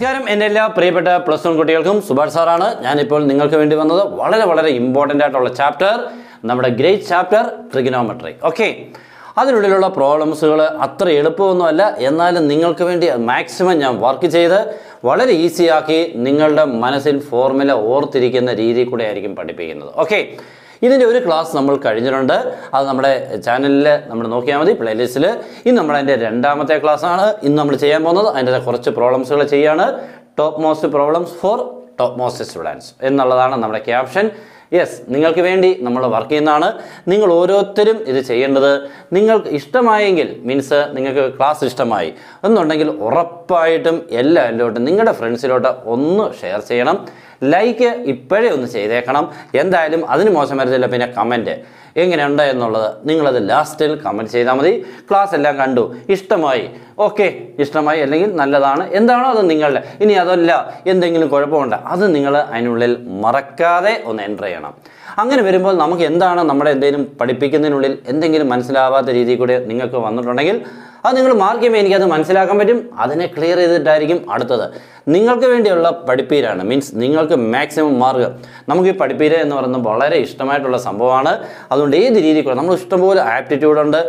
നമസ്കാരം. എന്റെ എല്ലാ പ്രിയപ്പെട്ട പ്ലസ് വൺ കുട്ടികൾക്കും സുഭാഷ് സാറാണ്. ഞാനിപ്പോൾ നിങ്ങൾക്ക് വേണ്ടി വന്നത് വളരെ വളരെ ഇമ്പോർട്ടന്റ് ആയിട്ടുള്ള ചാപ്റ്റർ നമ്മുടെ ഗ്രേറ്റ് ചാപ്റ്റർ ട്രിഗനോമെട്രി ഓക്കെ അതിനുള്ളിലുള്ള പ്രോബ്ലംസുകൾ അത്ര എളുപ്പമൊന്നുമല്ല. എന്നാലും നിങ്ങൾക്ക് വേണ്ടി മാക്സിമം ഞാൻ വർക്ക് ചെയ്ത് വളരെ ഈസിയാക്കി നിങ്ങളുടെ മനസ്സിൽ ഫോർമുല ഓർത്തിരിക്കുന്ന രീതിയിൽ കൂടെ ആയിരിക്കും പഠിപ്പിക്കുന്നത്. ഓക്കെ ഇതിന്റെ ഒരു ക്ലാസ് നമ്മൾ കഴിഞ്ഞിട്ടുണ്ട്. അത് നമ്മുടെ ചാനലിൽ നമ്മൾ നോക്കിയാൽ മതി പ്ലേലിസ്റ്റിൽ ഇന്ന് നമ്മൾ അതിന്റെ രണ്ടാമത്തെ ക്ലാസ്സാണ് ഇന്ന് നമ്മൾ ചെയ്യാൻ പോകുന്നത് അതിന്റെ കുറച്ച് പ്രോബ്ലംസുകൾ ചെയ്യാണ്. Top most problems for top most students എന്നുള്ളതാണ് നമ്മുടെ ക്യാപ്ഷൻ യെസ് നിങ്ങൾക്ക് വേണ്ടി നമ്മൾ വർക്ക് ചെയ്യുന്നതാണ്. നിങ്ങൾ ഓരോരുത്തരും ഇത് ചെയ്യേണ്ടത് നിങ്ങൾക്ക് ഇഷ്ടമായെങ്കിൽ മീൻസ് നിങ്ങൾക്ക് ക്ലാസ് ഇഷ്ടമായി എന്നുണ്ടെങ്കിൽ ഉറപ്പായിട്ടും എല്ലാവരിലോട്ടും നിങ്ങളുടെ ഫ്രണ്ട്സിലോട്ട് ഒന്ന് ഷെയർ ചെയ്യണം. ലൈക്ക് ഇപ്പോഴേ ഒന്ന് ചെയ്തേക്കണം. എന്തായാലും അതിന് മോശം വരത്തില്ല. പിന്നെ കമന്റ് എങ്ങനെയുണ്ട് എന്നുള്ളത് നിങ്ങളത് ലാസ്റ്റിൽ കമന്റ് ചെയ്താൽ മതി. ക്ലാസ് എല്ലാം കണ്ടു. ഇഷ്ടമായി. ഓക്കെ ഇഷ്ടമായി അല്ലെങ്കിൽ നല്ലതാണ്. എന്താണോ അത് നിങ്ങളുടെ. ഇനി അതല്ല. എന്തെങ്കിലും കുഴപ്പമുണ്ട് അത് നിങ്ങൾ അതിനുള്ളിൽ മറക്കാതെ ഒന്ന് എന്റർ ചെയ്യണം. അങ്ങനെ വരുമ്പോൾ നമുക്ക് എന്താണ് നമ്മുടെ എന്തെങ്കിലും പഠിപ്പിക്കുന്നതിനുള്ളിൽ എന്തെങ്കിലും മനസ്സിലാവാത്ത രീതിയിൽ കൂടെ നിങ്ങൾക്ക് വന്നിട്ടുണ്ടെങ്കിൽ അത് നിങ്ങൾ മാർക്ക് ചെയ്യുമ്പോൾ എനിക്കത് മനസ്സിലാക്കാൻ പറ്റും. അതിനെ ക്ലിയർ ചെയ്തിട്ടായിരിക്കും അടുത്തത്. നിങ്ങൾക്ക് വേണ്ടിയുള്ള പഠിപ്പീരാണ്. മീൻസ് നിങ്ങൾക്ക് മാക്സിമം മാർക്ക് നമുക്ക് ഈ പഠിപ്പീര എന്ന് പറയുന്നത് വളരെ ഇഷ്ടമായിട്ടുള്ള സംഭവമാണ്. അതുകൊണ്ട് ഏത് രീതിക്കുള്ള നമ്മൾ ഇഷ്ടംപോലെ ആപ്റ്റിറ്റ്യൂഡ് ഉണ്ട്.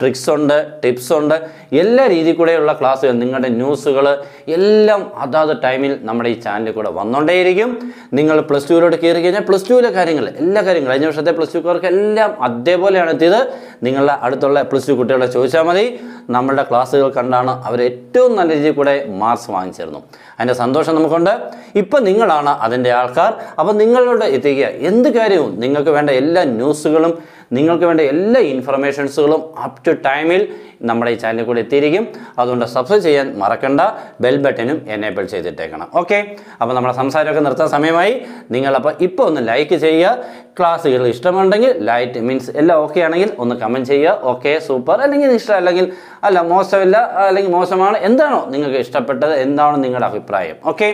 ട്രിക്സ് ഉണ്ട് ടിപ്സ് ഉണ്ട്. എല്ലാ രീതിയിൽ കൂടെയുള്ള ക്ലാസ്സുകൾ നിങ്ങളുടെ ന്യൂസുകൾ എല്ലാം അതാത് ടൈമിൽ നമ്മുടെ ഈ ചാനലിൽ കൂടെ വന്നുകൊണ്ടേയിരിക്കും നിങ്ങൾ പ്ലസ് ടുവിലോട്ട് കയറി കഴിഞ്ഞാൽ പ്ലസ് ടുവിലെ കാര്യങ്ങൾ എല്ലാ കാര്യങ്ങളും കഴിഞ്ഞ വർഷത്തെ പ്ലസ് ടുക്കാർക്ക് എല്ലാം അതേപോലെയാണ് എത്തിയത് നിങ്ങളുടെ അടുത്തുള്ള പ്ലസ് ടു കുട്ടികളെ ചോദിച്ചാൽ മതി. നമ്മളുടെ ക്ലാസ്സുകൾ കണ്ടാണ് അവർ ഏറ്റവും നല്ല രീതിയിൽ കൂടെ മാർക്സ് വാങ്ങിച്ചിരുന്നു അതിന്റെ സന്തോഷം നമുക്കുണ്ട്. ഇപ്പം നിങ്ങളാണ് അതിന്റെ ആൾക്കാർ. അപ്പം നിങ്ങളോട് എത്തിക്കുക. എന്ത് കാര്യവും നിങ്ങൾക്ക് വേണ്ട എല്ലാ ന്യൂസുകളും നിങ്ങൾക്ക് വേണ്ട എല്ലാ ഇൻഫർമേഷൻസുകളും അപ് ടു ടൈമിൽ നമ്മുടെ ഈ ചാനലിൽ കൂടെ എത്തിയിരിക്കും. അതുകൊണ്ട് സബ്സ്ക്രൈബ് ചെയ്യാൻ മറക്കണ്ട. ബെൽ ബട്ടനും എനേബിൾ ചെയ്തിട്ടേക്കണം. ഓക്കെ അപ്പോൾ നമ്മുടെ സംസാരമൊക്കെ നിർത്താൻ സമയമായി. നിങ്ങളപ്പോൾ ഇപ്പോൾ ഒന്ന് ലൈക്ക് ചെയ്യുക. ക്ലാസ്സുകൾ ഇഷ്ടമുണ്ടെങ്കിൽ ലൈറ്റ് മീൻസ് എല്ലാം ഓക്കെ ആണെങ്കിൽ ഒന്ന് കമന്റ് ചെയ്യുക. ഓക്കെ സൂപ്പർ അല്ലെങ്കിൽ ഇഷ്ടം അല്ലെങ്കിൽ അല്ല മോശമില്ല അല്ലെങ്കിൽ മോശമാണ്. എന്താണോ നിങ്ങൾക്ക് ഇഷ്ടപ്പെട്ടത് എന്താണോ നിങ്ങളുടെ അഭിപ്രായം. ഓക്കെ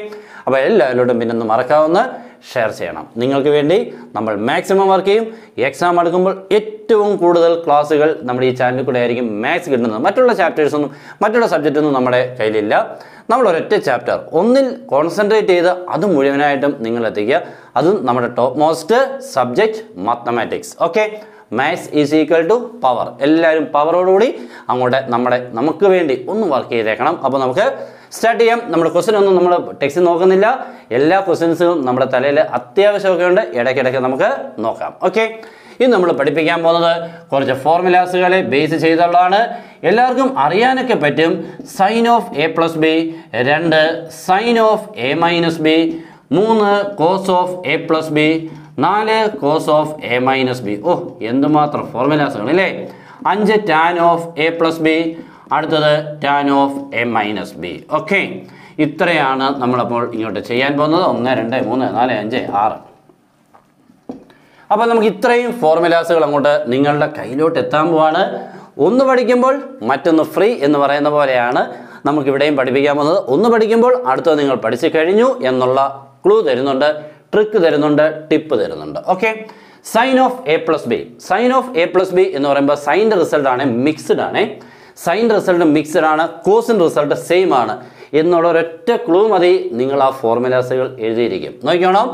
അപ്പോൾ എല്ലാവരോടും പിന്നെ ഒന്ന് മറക്കാവുന്ന ഷെയർ ചെയ്യണം. നിങ്ങൾക്ക് വേണ്ടി നമ്മൾ മാക്സിമം വർക്ക് ചെയ്യും. എക്സാം അടുക്കുമ്പോൾ ഏറ്റവും കൂടുതൽ ക്ലാസ്സുകൾ നമ്മുടെ ഈ ചാനലിൽ കൂടെ ആയിരിക്കും മാത്സ് കിട്ടുന്നത്. മറ്റുള്ള ചാപ്റ്റേഴ്സൊന്നും മറ്റുള്ള സബ്ജക്റ്റൊന്നും നമ്മുടെ കയ്യിലില്ല. നമ്മൾ ഒരൊറ്റ ചാപ്റ്റർ ഒന്നിൽ കോൺസെൻട്രേറ്റ് ചെയ്ത് അത് മുഴുവനായിട്ടും നിങ്ങൾ എത്തിക്കുക അതും നമ്മുടെ top most subject mathematics okay maths is equal to power എല്ലാവരും പവറോടുകൂടി അങ്ങോട്ട് നമ്മുടെ നമുക്ക് വേണ്ടി ഒന്ന് വർക്ക് ചെയ്തേക്കണം. അപ്പോൾ നമുക്ക് സ്റ്റാർട്ട് ചെയ്യാം. നമ്മുടെ ക്വസ്റ്റ്യൻ ഒന്നും നമ്മൾ ടെക്സ്റ്റ് നോക്കുന്നില്ല. എല്ലാ ക്വസ്റ്റ്യൻസും നമ്മുടെ തലയിൽ അത്യാവശ്യമൊക്കെ ഉണ്ട്. ഇടയ്ക്കിടയ്ക്ക് നമുക്ക് നോക്കാം. ഓക്കെ ഇന്ന് നമ്മൾ പഠിപ്പിക്കാൻ പോകുന്നത് കുറച്ച് ഫോർമുലാസുകളെ ബേസ് ചെയ്തുള്ളതാണ്. എല്ലാവർക്കും അറിയാനൊക്കെ പറ്റും. Sine of A plus B രണ്ട് sine of A minus B മൂന്ന് cos of A plus B നാല് cos of A minus B ഓ എന്തുമാത്രം ഫോർമുലാസുകൾ അല്ലേ അഞ്ച് tan of A plus B അടുത്തത് tan of A minus B okay ഇത്രയാണ് നമ്മളപ്പോൾ ഇങ്ങോട്ട് ചെയ്യാൻ പോകുന്നത്. ഒന്ന് രണ്ട് മൂന്ന് നാല് അഞ്ച് ആറ്. അപ്പോൾ നമുക്ക് ഇത്രയും ഫോർമുലാസുകൾ അങ്ങോട്ട് നിങ്ങളുടെ കയ്യിലോട്ട് എത്താൻ പോവാണ്. ഒന്ന് പഠിക്കുമ്പോൾ മറ്റൊന്ന് ഫ്രീ എന്ന് പറയുന്ന പോലെയാണ് നമുക്കിവിടെയും പഠിപ്പിക്കാൻ പോകുന്നത്. ഒന്ന് പഠിക്കുമ്പോൾ അടുത്തത് നിങ്ങൾ പഠിച്ചു കഴിഞ്ഞു എന്നുള്ള ക്ലൂ തരുന്നുണ്ട് ട്രിക്ക് തരുന്നുണ്ട് ടിപ്പ് തരുന്നുണ്ട്. Okay sine of A plus B sine of A plus B എന്ന് പറയുമ്പോൾ സൈന്റെ റിസൾട്ട് ആണ് മിക്സ്ഡ് ആണ്. സൈൻ റിസൾട്ട് മിക്സഡ് ആണ് കോസിൻ റിസൾട്ട് സെയിം ആണ് എന്നുള്ള ഒരൊറ്റ ക്ലൂ മതി നിങ്ങൾ ആ ഫോർമുലാസുകൾ എഴുതിയിരിക്കും. നോക്കിക്കോണം.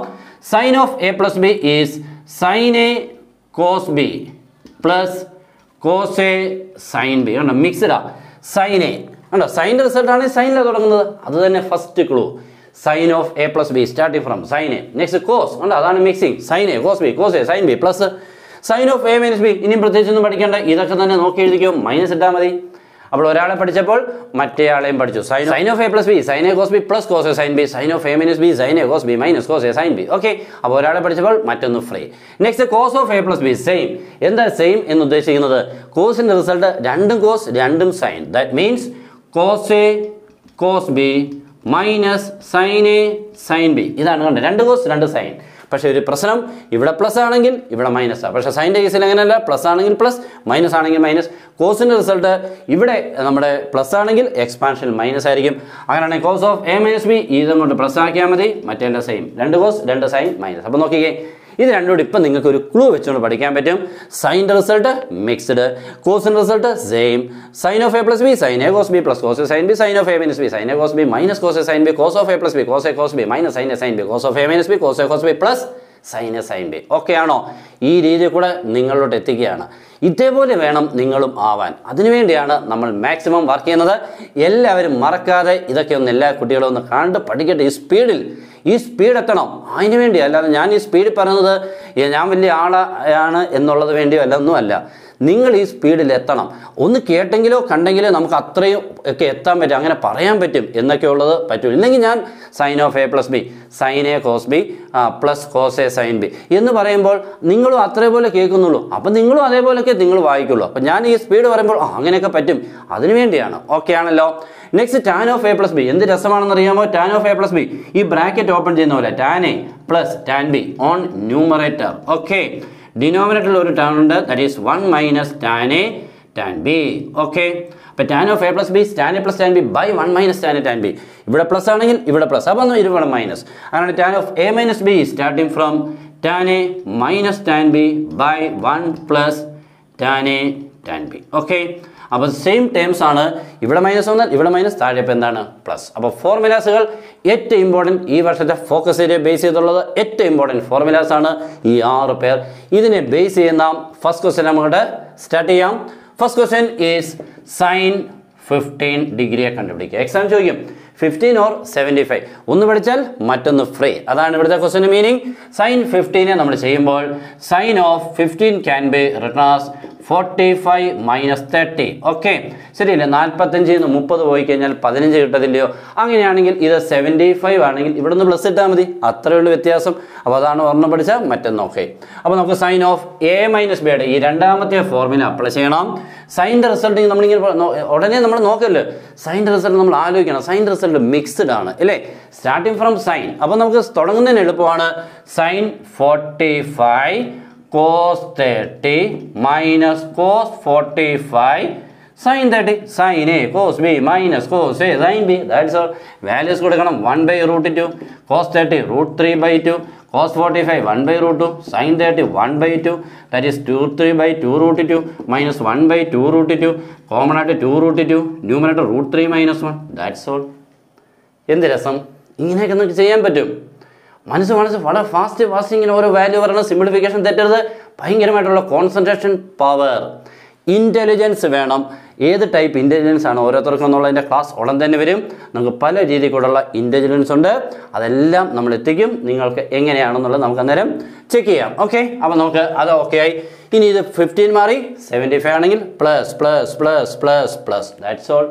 Sine of A plus B is sine A cos B plus cos A sine B കണ്ടോ? മിക്സഡാ സൈൻ എ കണ്ടോ? സൈൻ റിസൾട്ട് ആണെങ്കിൽ സൈനിലാണ് തുടങ്ങുന്നത്. അത് തന്നെ first clue sine of A plus B starting from sine A next cos കണ്ടോ? അതാണ് mixing sine A cos B cos A sine B plus sine of A minus B ഇനിയും പ്രത്യേകിച്ചൊന്നും പഠിക്കേണ്ട. ഇതൊക്കെ തന്നെ നോക്കി എഴുതിക്കോ. മൈനസ് ഇട്ടാൽ മതി. അപ്പോൾ ഒരാളെ പഠിച്ചപ്പോൾ മറ്റേയാളെയും പഠിച്ചു. Sine sine of A plus B sine A cos B plus cos A sine B sine of A minus B sine A cos B minus cos A sine B okay അപ്പോൾ ഒരാളെ പഠിച്ചപ്പോൾ മറ്റൊന്ന് free next cos of A plus B same എന്താ same എന്ന് ഉദ്ദേശിക്കുന്നത്? കോസിന്റെ result രണ്ടും cos രണ്ടും sine that means cos A cos B minus sine A sine B ഇതാണ് കണ്ടത്. രണ്ട് കോസ് രണ്ട് സൈൻ പക്ഷേ ഒരു പ്രശ്നം ഇവിടെ പ്ലസ് ആണെങ്കിൽ ഇവിടെ മൈനസ് ആണ് പക്ഷേ സൈന്റെ കേസിൽ അങ്ങനെയല്ല. പ്ലസ് ആണെങ്കിൽ പ്ലസ് മൈനസ് ആണെങ്കിൽ മൈനസ് കോസിന്റെ റിസൾട്ട് ഇവിടെ നമ്മുടെ പ്ലസ് ആണെങ്കിൽ എക്സ്പാൻഷൻ മൈനസ് ആയിരിക്കും. അങ്ങനെയാണെങ്കിൽ cos of A minus B ഇതും കൊണ്ട് പ്ലസ് ആക്കിയാൽ മതി. മറ്റേ സെയിം രണ്ട് കോസ് രണ്ട് സൈൻ മൈനസ് അപ്പോൾ നോക്കിക്കേ. ഇത് രണ്ടും കൂടി ഇപ്പം നിങ്ങൾക്ക് ഒരു ക്ലൂ വെച്ചുകൊണ്ട് പഠിക്കാൻ പറ്റും. സൈന്റെ result mixed കോസിന്റെ result same sine of A plus B sine A cos B plus cos sine B sine of A minus B sine A cos B minus cos sine B cos of A plus B cos A cos B minus sine A sine B cos of A minus B cos A cos B plus sine A sine B okay ആണോ? ഈ രീതിയിൽ കൂടെ നിങ്ങളിലോട്ട് എത്തിക്കുകയാണ്. ഇതേപോലെ വേണം നിങ്ങളും ആവാൻ. അതിനുവേണ്ടിയാണ് നമ്മൾ മാക്സിമം വർക്ക് ചെയ്യുന്നത്. എല്ലാവരും മറക്കാതെ ഇതൊക്കെ ഒന്ന് എല്ലാ കുട്ടികളും ഒന്ന് കണ്ട് പഠിക്കട്ടെ. ഈ സ്പീഡിൽ ഈ സ്പീഡ് എത്തണം. അതിനു വേണ്ടി അല്ലാതെ ഞാൻ ഈ സ്പീഡിൽ പറയുന്നത് ഞാൻ വലിയ ആളാണ് എന്നുള്ളത് വേണ്ടിയോ അല്ല ഒന്നുമല്ല. നിങ്ങൾ ഈ സ്പീഡിൽ എത്തണം. ഒന്ന് കേട്ടെങ്കിലോ കണ്ടെങ്കിലോ നമുക്ക് അത്രയും ഒക്കെ എത്താൻ പറ്റും. അങ്ങനെ പറയാൻ പറ്റും എന്നൊക്കെ ഉള്ളത് പറ്റും ഇല്ലെങ്കിൽ ഞാൻ sine of A plus B sine A cos B plus cos A sine B എന്ന് പറയുമ്പോൾ നിങ്ങളും അതേപോലെ കേൾക്കുന്നുള്ളൂ. അപ്പം നിങ്ങളും അതേപോലെയൊക്കെ നിങ്ങൾ വായിക്കുള്ളൂ. അപ്പം ഞാൻ ഈ സ്പീഡ് പറയുമ്പോൾ ആ അങ്ങനെയൊക്കെ പറ്റും. അതിനു വേണ്ടിയാണ്. ഓക്കെ ആണല്ലോ. Next tan of A plus B എന്ത് രസമാണെന്ന് അറിയാമോ? Tan of A plus B ഈ ബ്രാക്കറ്റ് ഓപ്പൺ ചെയ്യുന്ന പോലെ tan A plus tan B on numerator okay ഡിനോമിനേറ്ററിൽ ഒരു ടേൺ ഉണ്ട്. That is one minus tan A tan B okay അപ്പോൾ tan of A plus B tan A plus tan B by one minus tan A tan B ഇവിടെ plus ആണെങ്കിൽ ഇവിടെ plus അപ്പോൾ ഇവിടെ minus അങ്ങനെ tan of A minus B starting from tan A minus tan B by one plus tan A tan B okay അപ്പോൾ same terms ആണ്. ഇവിടെ minus വന്നാൽ ഇവിടെ മൈനസ് താഴെ എന്താണ്? പ്ലസ് അപ്പോൾ ഫോർമുലാസുകൾ ഏറ്റവും ഇമ്പോർട്ടന്റ് ഈ വർഷത്തെ ഫോക്കസ് ഏരിയ ബേസ് ചെയ്തുള്ളത് ഏറ്റവും ഇമ്പോർട്ടന്റ് ഫോർമുലാസ് ആണ് ഈ ആറ് പേർ ഇതിനെ ബേസ് ചെയ്യുന്ന ഫസ്റ്റ് ക്വസ്റ്റ്യൻ നമുക്ക് സ്റ്റാർട്ട് ചെയ്യാം. First question is sine fifteen ഡിഗ്രിയെ കണ്ടുപിടിക്കുക. എക്സാം ചോദിക്കും. ഫിഫ്റ്റീൻ ഓർ സെവന്റി ഫൈവ് ഒന്ന് പഠിച്ചാൽ മറ്റൊന്ന് ഫ്രീ അതാണ് ഇവിടുത്തെ ക്വസ്റ്റിന്റെ മീനിങ് സൈൻ ഫിഫ്റ്റീനെ നമ്മൾ ചെയ്യുമ്പോൾ sine of fifteen can be returns forty five minus thirty okay ശരിയല്ലേ? നാൽപ്പത്തഞ്ചിൽ നിന്ന് മുപ്പത് പോയി കഴിഞ്ഞാൽ പതിനഞ്ച് കിട്ടത്തില്ലയോ? അങ്ങനെയാണെങ്കിൽ ഇത് സെവന്റി ഫൈവ് ആണെങ്കിൽ ഇവിടെ നിന്ന് പ്ലസ് ഇട്ടാൽ മതി. അത്രയേ ഉള്ളൂ വ്യത്യാസം. അപ്പോൾ അതാണ് ഒരെണ്ണം പഠിച്ചാൽ മറ്റൊന്ന് ഓക്കെ അപ്പോൾ നമുക്ക് സൈൻ ഓഫ് എ മൈനസ് ബിയുടെ ഈ രണ്ടാമത്തെ ഫോർമുല അപ്ലൈ ചെയ്യണം. സൈന്റെ റിസൾട്ട് നമ്മളിങ്ങനെ ഉടനെ നമ്മൾ നോക്കല്ലോ? സൈന്റെ റിസൾട്ട് നമ്മൾ ആലോചിക്കണം. സൈൻ റിസൾട്ട് മിക്സ്ഡ് ആണ് അല്ലേ? സ്റ്റാർട്ടിങ് ഫ്രം സൈൻ അപ്പോൾ നമുക്ക് തുടങ്ങുന്നതിന് എളുപ്പമാണ്. Sine forty five cos thirty minus cos forty five sine thirty sine A cos B minus cos A sine B that's all values കൊടുക്കണം. One by root two cos thirty root three by two cos forty five one by root two sine thirty one by two that is two three by two root two minus one by two root two common ആയിട്ട് two root two numerator root three minus one that's all എന്ത് രസം? ഇങ്ങനെയൊക്കെ നമുക്ക് ചെയ്യാൻ പറ്റും. മനസ്സ് മനസ്സ് വളരെ ഫാസ്റ്റ് ഫാസ്റ്റ് ഇങ്ങനെ ഓരോ വാല്യൂ പറയണം സിംപ്ലിഫിക്കേഷൻ തെറ്റരുത്. ഭയങ്കരമായിട്ടുള്ള കോൺസെൻട്രേഷൻ പവർ ഇന്റലിജൻസ് വേണം. ഏത് ടൈപ്പ് ഇന്റലിജൻസ് ആണ് ഓരോരുത്തർക്കും എന്നുള്ളതിന്റെ ക്ലാസ് ഉടൻ തന്നെ വരും. നമുക്ക് പല രീതിക്കൂടെയുള്ള ഇന്റലിജൻസ് ഉണ്ട്. അതെല്ലാം നമ്മൾ എത്തിക്കും. നിങ്ങൾക്ക് എങ്ങനെയാണെന്നുള്ളത് നമുക്ക് അന്നേരം ചെക്ക് ചെയ്യാം. ഓക്കെ അപ്പോൾ നമുക്ക് അത് ഓക്കെ ആയി. ഇനി ഇത് ഫിഫ്റ്റീൻ മാറി. സെവന്റി ഫൈവ് ആണെങ്കിൽ plus plus plus plus plus that's all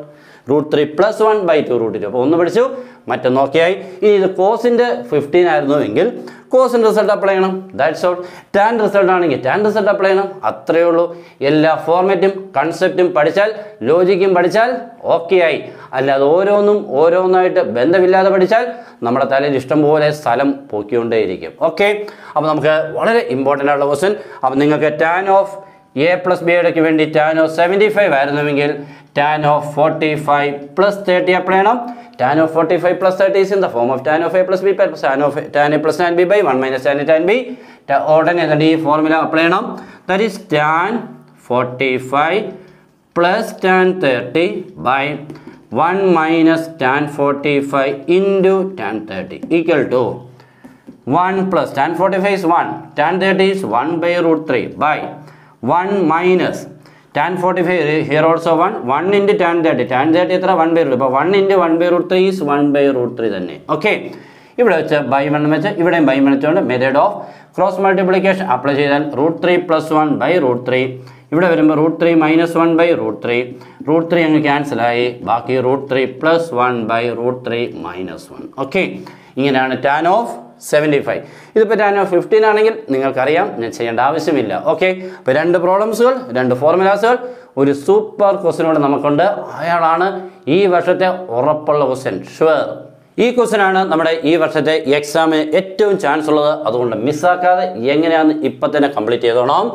root three plus one by two root two. അപ്പോൾ ഒന്ന് പഠിച്ചു മറ്റൊന്ന് ഓക്കെയായി ഇനി ഇത് കോസിന്റെ ഫിഫ്റ്റീൻ ആയിരുന്നു എങ്കിൽ കോസിന്റെ റിസൾട്ട് അപ്ലൈ ചെയ്യണം. ദാറ്റ്സ് ഔട്ട് ടാൻ റിസൾട്ട് ആണെങ്കിൽ ടാൻ റിസൾട്ട് അപ്ലൈ ചെയ്യണം. അത്രയേ ഉള്ളൂ. എല്ലാ ഫോർമാറ്റും കൺസെപ്റ്റും പഠിച്ചാൽ ലോജിക്കും പഠിച്ചാൽ ഓക്കെ ആയി. അല്ലാതെ ഓരോന്നും ഓരോന്നായിട്ട് ബന്ധമില്ലാതെ പഠിച്ചാൽ നമ്മുടെ തലയിൽ ഇഷ്ടംപോലെ സ്ഥലം പോക്കിക്കൊണ്ടേയിരിക്കും. ഓക്കെ? അപ്പോൾ നമുക്ക് വളരെ ഇമ്പോർട്ടന്റ് ആയിട്ടുള്ള ക്വസ്റ്റ്യൻ അപ്പോൾ നിങ്ങൾക്ക് ടാൻ ഓഫ് എ പ്ലസ് ബിയുടെക്ക് വേണ്ടി ടാൻ ഓഫ് സെവന്റി ഫൈവ് ആയിരുന്നുവെങ്കിൽ tan of forty five plus thirty apply ചെയ്യണം tan of forty five plus thirty is in the form of tan of A plus B tan of tan A plus tan B by one minus tan A tan B ഉടനെ തന്നെ ഈ formula apply ചെയ്യണം that is tan forty five plus tan thirty by one minus tan forty five into tan thirty equal to 1 plus tan 45 is 1 tan 30 is 1 by root 3 by 1 minus tan 45 here also 1 1 into tan 30 tan 30 എത്ര? 1 by root അപ്പോൾ 1 into 1 by root 3 is 1 by root 3 തന്നെ. Okay ഇവിടെ വെച്ച് by one വെച്ച് ഇവിടെയും by one വെച്ചുകൊണ്ട് method of cross multiplication apply ചെയ്താൽ root three plus one by root three ഇവിടെ വരുമ്പോൾ root three minus one by root three root three അങ്ങ് ക്യാൻസലായി ബാക്കി root three plus one by root three minus one okay ഇങ്ങനെയാണ് tan of seventy five ഇതിപ്പോൾ tan of fifteen ആണെങ്കിൽ നിങ്ങൾക്കറിയാം ഞാൻ ചെയ്യേണ്ട ആവശ്യമില്ല. ഓക്കെ അപ്പോൾ രണ്ട് പ്രോബ്ലംസുകൾ രണ്ട് ഫോർമുലാസുകൾ ഒരു സൂപ്പർ ക്വസ്റ്റിനോട് നമുക്കുണ്ട്. അയാളാണ് ഈ വർഷത്തെ ഉറപ്പുള്ള ക്വസ്റ്റ്യൻ ഷുവർ ഈ ക്വസ്റ്റ്യൻ ആണ് നമ്മുടെ ഈ വർഷത്തെ എക്സാമിന് ഏറ്റവും ചാൻസ് ഉള്ളത്. അതുകൊണ്ട് മിസ്സാക്കാതെ എങ്ങനെയാണെന്ന് ഇപ്പം തന്നെ complete ചെയ്തോണം?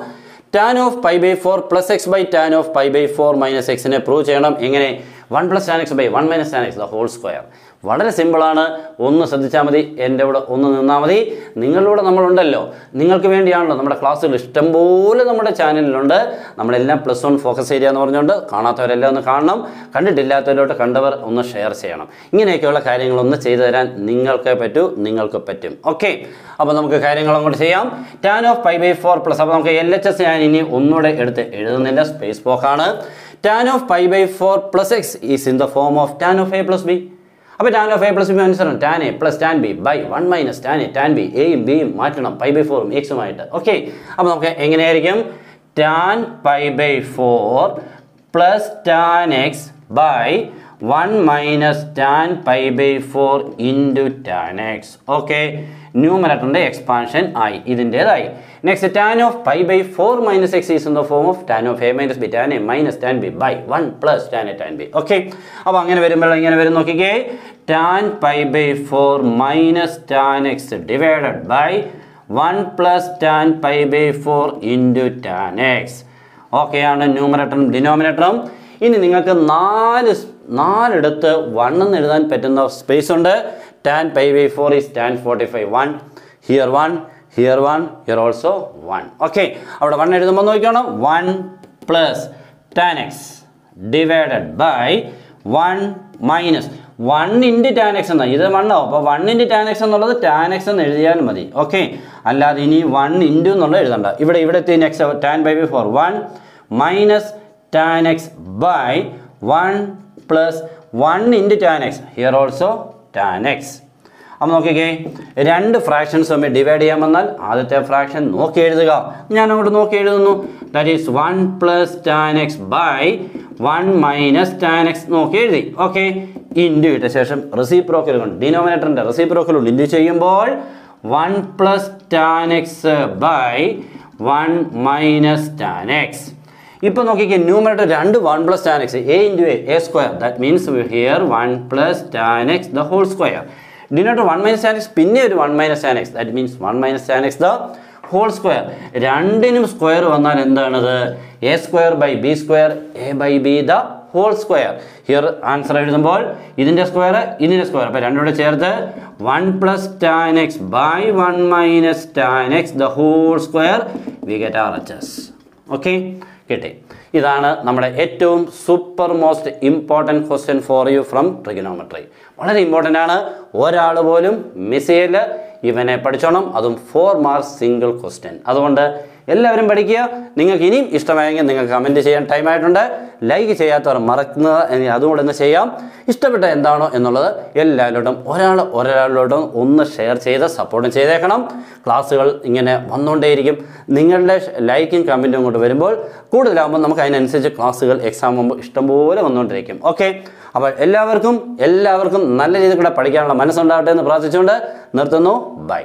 Tan of pi by four plus X by tan of pi by four minus എക്സിനെ prove ചെയ്യണം. എങ്ങനെ? One plus tan X by one minus tan X the whole square വളരെ സിമ്പിളാണ് ഒന്ന് ശ്രദ്ധിച്ചാൽ മതി. എന്റെ കൂടെ ഒന്ന് നിന്നാൽ മതി. നിങ്ങളുടെ നമ്മളുണ്ടല്ലോ. നിങ്ങൾക്ക് വേണ്ടിയാണല്ലോ. നമ്മുടെ ക്ലാസ്സുകൾ ഇഷ്ടംപോലെ നമ്മുടെ ചാനലിലുണ്ട്. നമ്മളെല്ലാം പ്ലസ് വൺ ഫോക്കസ് ഏരിയ എന്ന് പറഞ്ഞുകൊണ്ട് കാണാത്തവരെല്ലാം ഒന്ന് കാണണം. കണ്ടിട്ടില്ലാത്തവരോട്ട് കണ്ടവർ ഒന്ന് ഷെയർ ചെയ്യണം. ഇങ്ങനെയൊക്കെയുള്ള കാര്യങ്ങളൊന്ന് ചെയ്തു തരാൻ നിങ്ങൾക്ക് പറ്റൂ നിങ്ങൾക്ക് പറ്റും. ഓക്കെ അപ്പോൾ നമുക്ക് കാര്യങ്ങൾ അങ്ങോട്ട് ചെയ്യാം. Tan of pi by four plus അപ്പോൾ നമുക്ക് എൽ എച്ച് എസ് ഞാൻ ഇനി ഒന്നുകൂടെ എടുത്ത് എഴുതുന്നില്ല സ്പേസ് പോക്കാണ് tan of pi by four plus X is in the form of tan of A plus B അപ്പോൾ tan of A plus B അനുസരണം tan A plus tan B by one minus tan A tan B എയും ബിയും മാറ്റണം pi by ഫോറും എക്സുമായിട്ട് okay അപ്പോൾ നമുക്ക് എങ്ങനെയായിരിക്കും? Tan pi by four plus tan X by one minus tan pi by four into tan X okay ന്യൂമറേറ്ററിന്റെ expansion ആയി. ഇതിന്റേതായി next tan of pi by four minus X is in the form of tan of A minus B tan A minus tan B by one plus tan A tan B okay അപ്പോൾ അങ്ങനെ വരുമ്പോൾ ഇങ്ങനെ വരും നോക്കിക്കേ. Tan pi by four minus tan X divided by one plus tan pi by four into tan X ഓക്കെയാണ് ന്യൂമറേറ്ററും ഡിനോമിനേറ്ററും. ഇനി നിങ്ങൾക്ക് നാല് നാലിടത്ത് വൺ എന്ന് എഴുതാൻ പറ്റുന്ന സ്പേസ് ഉണ്ട്. Pi by four is tan forty five one here one here one here also one okay അവിടെ വൺ എഴുതുമ്പോൾ നോക്കിക്കണം. One plus tan X divided by one minus one into tan X എന്നാണ് ഇത് വണ്ണാവും അപ്പോൾ വൺ ഇന്റു ടാൻ എക്സ് എന്നുള്ളത് tan X എന്ന് എഴുതിയാൽ മതി. ഓക്കെ അല്ലാതെ ഇനി വൺ ഇന്റു എന്നുള്ളത് എഴുതണ്ട. ഇവിടെ ഇവിടുത്തെ next tan by by four one minus tan X by one plus one into tan X here also tan X അപ്പം നോക്കിക്കേ രണ്ട് ഫ്രാക്ഷൻസ് തമ്മിൽ ഡിവൈഡ് ചെയ്യാൻ വന്നാൽ ആദ്യത്തെ ഫ്രാക്ഷൻ നോക്കി എഴുതുക. ഞാൻ അങ്ങോട്ട് നോക്കി എഴുതുന്നു. That is one plus tan X by one minus tan X നോക്കി എഴുതി. ഓക്കെ ഇൻഡു ഇട്ട ശേഷം റെസിപ്രോക്കൽ കൊണ്ട് ഡിനോമിനേറ്ററിന്റെ റെസിപ്രോക്കൽ കൊണ്ട് ഇൻഡു ചെയ്യുമ്പോൾ one plus tan x by one minus tan x ഇപ്പോൾ നോക്കിക്കേ ന്യൂമറേറ്റർ രണ്ട് one plus tan x a into a a square that means here one plus tan x the whole square denote one minus tan x പിന്നെ ഒരു one minus tan X that means one minus tan X the whole square രണ്ടിനും square വന്നാൽ എന്താണത്? A square by B square A by B the whole square here answer എഴുതുമ്പോൾ ഇതിന്റെ square ഇതിന്റെ square അപ്പോൾ രണ്ടും കൂടെ ചേർത്ത് one plus tan x by one minus tan x the whole square we get R H S okay കിട്ടി. ഇതാണ് നമ്മുടെ ഏറ്റവും super most important question for you from trigonometry വളരെ ഇമ്പോർട്ടന്റ് ആണ്. ഒരാൾ പോലും മിസ് ചെയ്യൽ ഇവനെ പഠിച്ചോണം. അതും ഫോർ മാർക്ക് സിംഗിൾ ക്വസ്റ്റ്യൻ അതുകൊണ്ട് എല്ലാവരും പഠിക്കുക. നിങ്ങൾക്ക് ഇനിയും ഇഷ്ടമായെങ്കിൽ നിങ്ങൾ കമന്റ് ചെയ്യാൻ ടൈം ആയിട്ടുണ്ട്. ലൈക്ക് ചെയ്യാത്തവർ മറക്കുന്നത് അതുകൊണ്ട് ഒന്ന് ചെയ്യാം. ഇഷ്ടപ്പെട്ട എന്താണോ എന്നുള്ളത് എല്ലാവരോടും ഒരാൾ ഒരാളോടും ഒന്ന് ഷെയർ ചെയ്ത് സപ്പോർട്ട് ചെയ്തേക്കണം. ക്ലാസ്സുകൾ ഇങ്ങനെ വന്നുകൊണ്ടേയിരിക്കും. നിങ്ങളുടെ ലൈക്കും കമന്റും കൊണ്ട് വരുമ്പോൾ കൂടുതലാകുമ്പോൾ നമുക്ക് അതിനനുസരിച്ച് ക്ലാസ്സുകൾ എക്സാം മുമ്പ് ഇഷ്ടംപോലെ വന്നുകൊണ്ടിരിക്കും. ഓക്കെ അപ്പോൾ എല്ലാവർക്കും എല്ലാവർക്കും നല്ല രീതിയിൽ കൂടെ പഠിക്കാനുള്ള മനസ്സുണ്ടാവട്ടെ എന്ന് പ്രാർത്ഥിച്ചുകൊണ്ട് നിർത്തുന്നു. ബൈ